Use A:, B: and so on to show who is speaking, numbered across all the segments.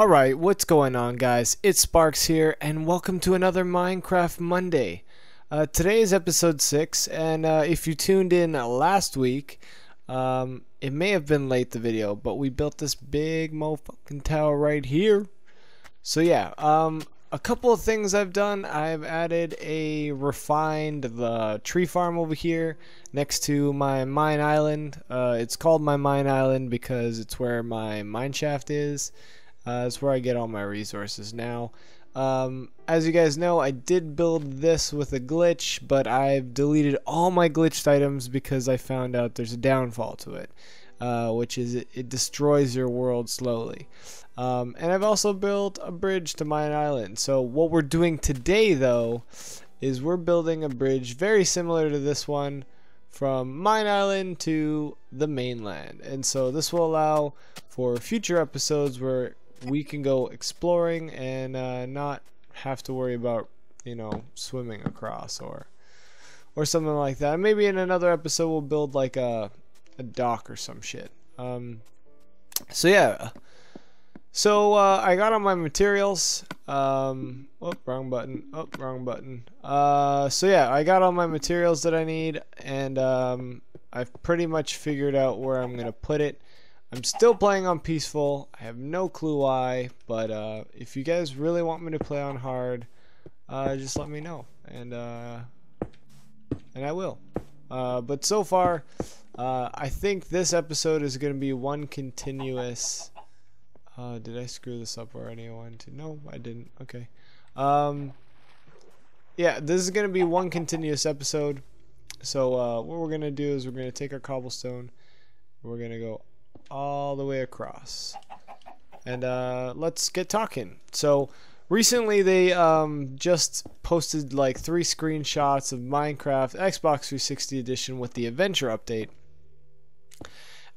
A: Alright, what's going on guys? It's Sparx here and welcome to another Minecraft Monday. Uh, today is episode 6 and uh, if you tuned in last week, um, it may have been late the video, but we built this big motherfucking tower right here. So yeah, um, a couple of things I've done. I've added a refined the tree farm over here next to my mine island. Uh, it's called my mine island because it's where my mine shaft is. Uh, that's where I get all my resources now. Um, as you guys know, I did build this with a glitch, but I've deleted all my glitched items because I found out there's a downfall to it, uh, which is it, it, destroys your world slowly. Um, and I've also built a bridge to Mine Island. So what we're doing today, though, is we're building a bridge very similar to this one from Mine Island to the mainland. And so this will allow for future episodes where we can go exploring and uh, not have to worry about you know swimming across or or something like that. Maybe in another episode we'll build like a a dock or some shit. Um, so yeah. So uh, I got all my materials. Um, oh, wrong button. Oh, wrong button. Uh, so yeah, I got all my materials that I need, and um, I've pretty much figured out where I'm gonna put it. I'm still playing on peaceful. I have no clue why, but uh, if you guys really want me to play on hard, uh, just let me know, and uh, and I will. Uh, but so far, uh, I think this episode is going to be one continuous. Uh, did I screw this up already? One, two. No, I didn't. Okay. Um, yeah, this is going to be one continuous episode. So what we're going to do is we're going to take our cobblestone. We're going to go all the way across. And uh, let's get talking. So recently they um, just posted like three screenshots of Minecraft Xbox 360 edition with the adventure update.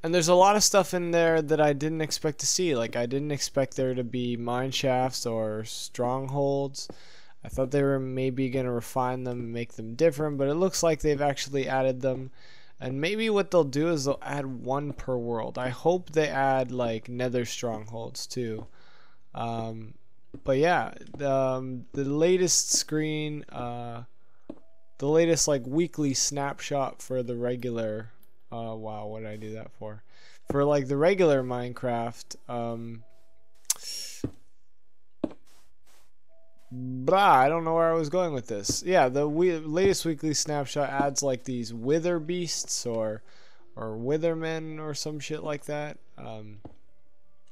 A: And there's a lot of stuff in there that I didn't expect to see. Like I didn't expect there to be mine shafts or strongholds. I thought they were maybe going to refine them and make them different, but it looks like they've actually added them. And maybe what they'll do is they'll add one per world. I hope they add like nether strongholds too. Um, but yeah, the, um, the latest screen, uh, the latest like weekly snapshot for the regular. Uh, wow, what did I do that for? For like the regular Minecraft, um, Blah, I don't know where I was going with this. Yeah, the we latest weekly snapshot adds like these wither beasts or or withermen or some shit like that. Um,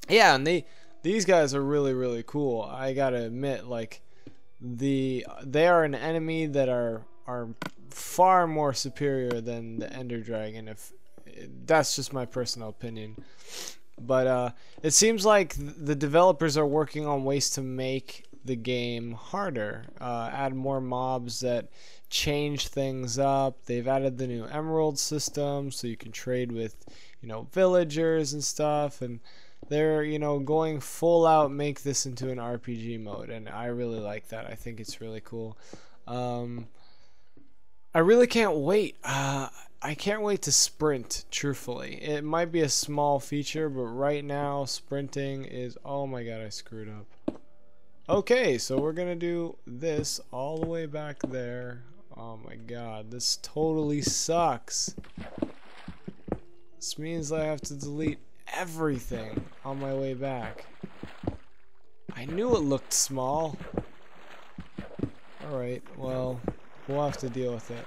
A: yeah, and they these guys are really really cool. I gotta admit, like the they are an enemy that are are far more superior than the Ender Dragon. If that's just my personal opinion. But uh, it seems like the developers are working on ways to make the game harder. Uh, add more mobs that change things up. They've added the new emerald system so you can trade with, you know, villagers and stuff. And they're, you know, going full out make this into an RPG mode. And I really like that. I think it's really cool. Um, I really can't wait. Uh, I can't wait to sprint, truthfully. It might be a small feature, but right now, sprinting is... Oh my god, I screwed up. Okay, so we're gonna do this all the way back there. Oh my god, this totally sucks. This means I have to delete everything on my way back. I knew it looked small. Alright, well, we'll have to deal with it.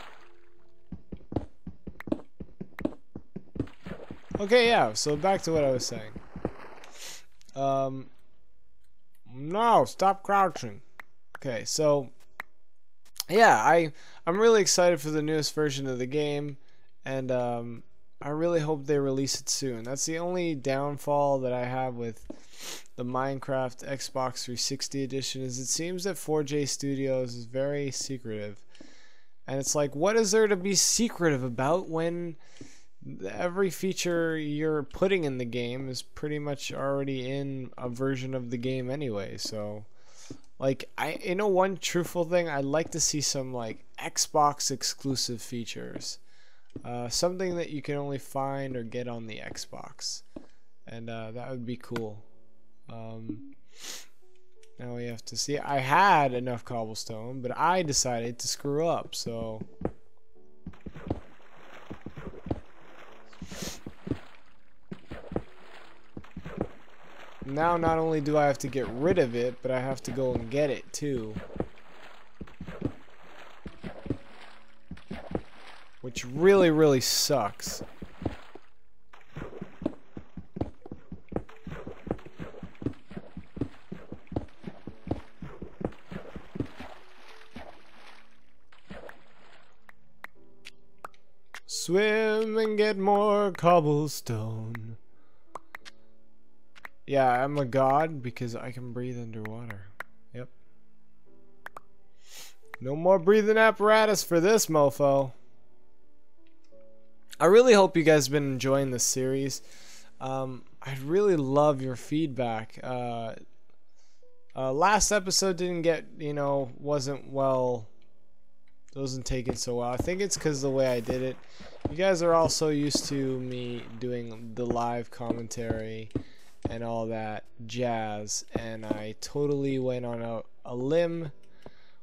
A: Okay, yeah, so back to what I was saying. Um, no, stop crouching. Okay, so yeah, I I'm really excited for the newest version of the game, and um, I really hope they release it soon. That's the only downfall that I have with the Minecraft Xbox 360 edition is it seems that 4J Studios is very secretive. And it's like, what is there to be secretive about when every feature you're putting in the game is pretty much already in a version of the game anyway. So, like, I you know one truthful thing, I'd like to see some like Xbox exclusive features, uh, something that you can only find or get on the Xbox, and uh, that would be cool. Um, now we have to see. I had enough cobblestone, but I decided to screw up, so... Now not only do I have to get rid of it, but I have to go and get it too. Which really, really sucks. Swim and get more cobblestone. Yeah, I'm a god because I can breathe underwater. Yep. No more breathing apparatus for this mofo. I really hope you guys have been enjoying this series. Um, I'd really love your feedback. Uh, uh, last episode didn't get, you know, wasn't well, wasn't taken so well. I think it's because the way I did it. You guys are all so used to me doing the live commentary and all that jazz and I totally went on a, a limb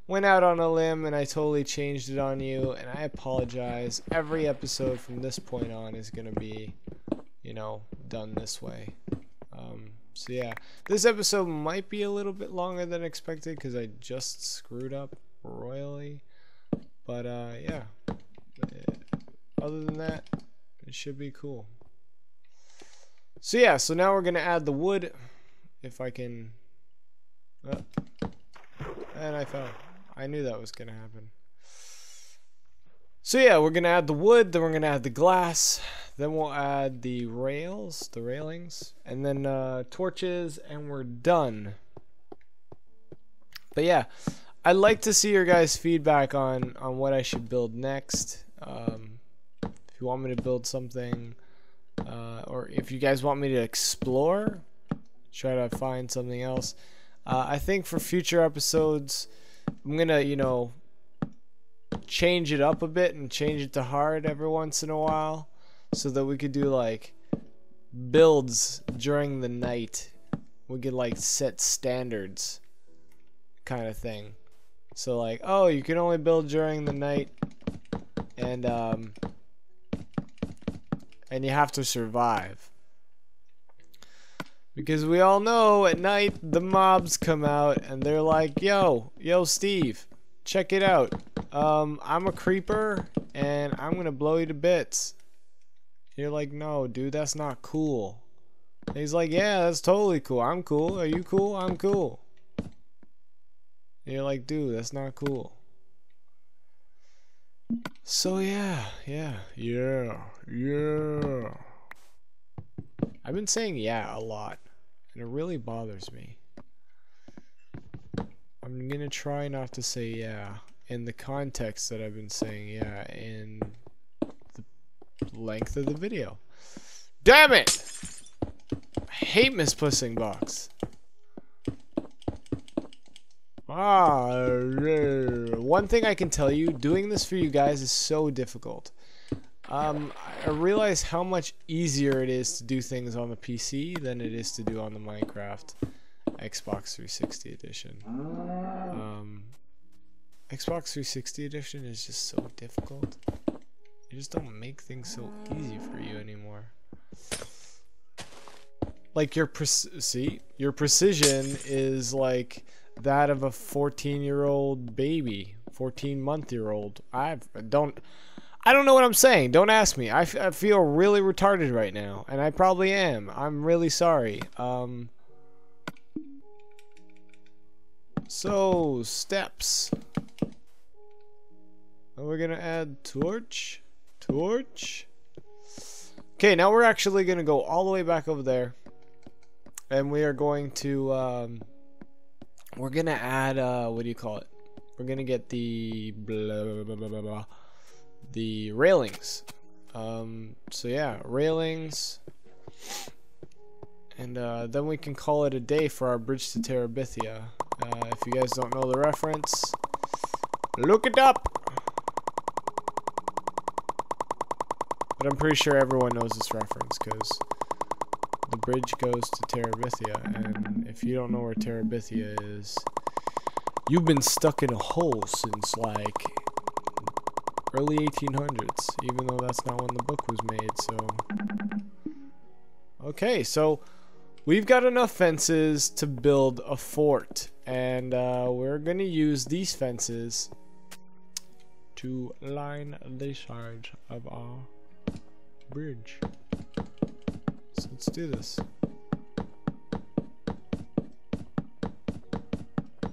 A: went out on a limb and I totally changed it on you and I apologize. Every episode from this point on is gonna be you know done this way. Um, so yeah this episode might be a little bit longer than expected because I just screwed up royally but uh, yeah. Other than that it should be cool so yeah, so now we're going to add the wood. If I can... Oh. And I fell. I knew that was going to happen. So yeah, we're going to add the wood, then we're going to add the glass, then we'll add the rails, the railings, and then uh, torches, and we're done. But yeah, I'd like to see your guys' feedback on, on what I should build next. Um, if you want me to build something uh, or if you guys want me to explore, try to find something else. Uh, I think for future episodes, I'm gonna, you know, change it up a bit and change it to hard every once in a while, so that we could do like builds during the night. We could like set standards, kind of thing. So like, oh, you can only build during the night, and um, and you have to survive. Because we all know at night the mobs come out and they're like, yo, yo, Steve, check it out. Um, I'm a creeper and I'm gonna blow you to bits. You're like, no, dude, that's not cool. And he's like, yeah, that's totally cool. I'm cool. Are you cool? I'm cool. And you're like, dude, that's not cool. So yeah, yeah, yeah, yeah. I've been saying yeah a lot, and it really bothers me. I'm gonna try not to say yeah in the context that I've been saying yeah in the length of the video. Damn it! I hate Miss Pussing Box. One thing I can tell you, doing this for you guys is so difficult. Um, I realize how much easier it is to do things on the PC than it is to do on the Minecraft Xbox 360 edition. Um, Xbox 360 edition is just so difficult. You just don't make things so easy for you anymore. Like your pre see, your precision is like that of a 14 year old baby 14 month year old i don't i don't know what i'm saying. Don't ask me. I, feel really retarded right now and i probably am. I'm really sorry. Um so steps. And we're gonna add torch torch. Okay now we're actually gonna go all the way back over there and we are going to um we're gonna add uh what do you call it? We're gonna get the blah, blah, blah, blah, blah, the railings. Um so yeah railings. And uh, then we can call it a day for our bridge to Terabithia. Uh, if you guys don't know the reference look it up! But I'm pretty sure everyone knows this reference because the bridge goes to Terabithia, and if you don't know where Terabithia is, you've been stuck in a hole since like early 1800s, even though that's not when the book was made. So, okay, so we've got enough fences to build a fort, and uh, we're gonna use these fences to line the sides of our bridge. So let's do this.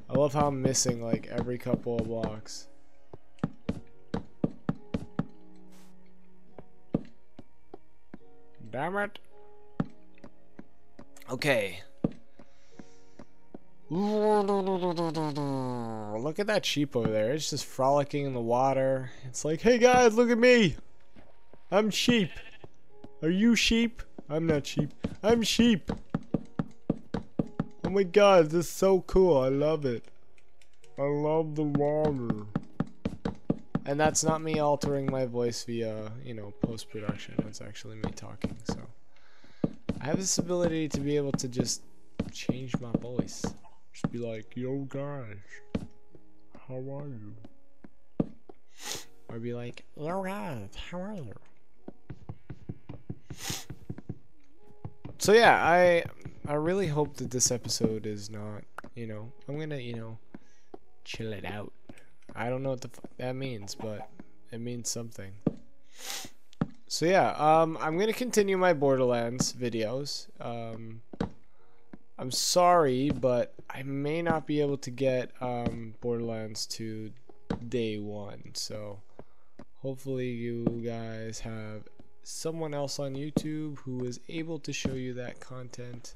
A: I love how I'm missing like every couple of blocks. Damn it. Okay. Look at that sheep over there. It's just frolicking in the water. It's like, hey guys, look at me. I'm sheep. Are you sheep? I'm not sheep. I'm sheep. Oh my god, this is so cool. I love it. I love the water. And that's not me altering my voice via, you know, post-production. That's actually me talking, so. I have this ability to be able to just change my voice. Just be like, yo guys, how are you? Or be like, yo guys, how are you? So yeah, I I really hope that this episode is not, you know, I'm gonna, you know, chill it out. I don't know what the that means, but it means something. So yeah, um, I'm gonna continue my Borderlands videos. Um, I'm sorry, but I may not be able to get um, Borderlands 2 day one. So hopefully you guys have someone else on YouTube who is able to show you that content.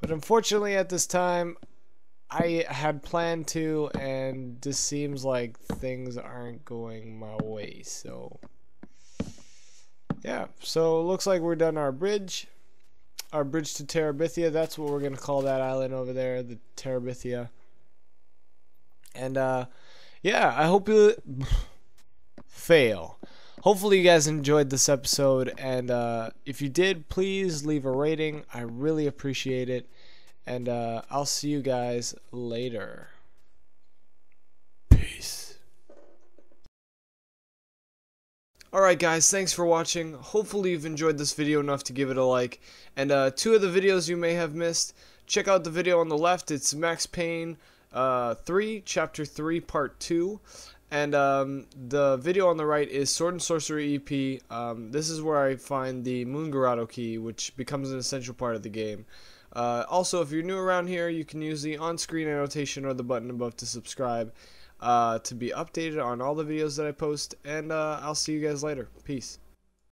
A: But unfortunately, at this time, I had planned to, and this seems like things aren't going my way. So, yeah. So, looks like we're done our bridge. Our bridge to Terabithia. That's what we're going to call that island over there, the Terabithia. And, uh, yeah, I hope you fail hopefully you guys enjoyed this episode and uh, if you did please leave a rating. I really appreciate it and uh, i'll see you guys later. Peace. Alright guys thanks for watching. Hopefully you've enjoyed this video enough to give it a like. And uh, two of the videos you may have missed. Check out the video on the left. It's max payne uh, 3 chapter 3 part 2 and um, the video on the right is Sword and Sworcery EP. Um, this is where I find the Moon Grotto key, which becomes an essential part of the game. Uh, also, if you're new around here, you can use the on-screen annotation or the button above to subscribe uh, to be updated on all the videos that I post. And uh, I'll see you guys later. Peace.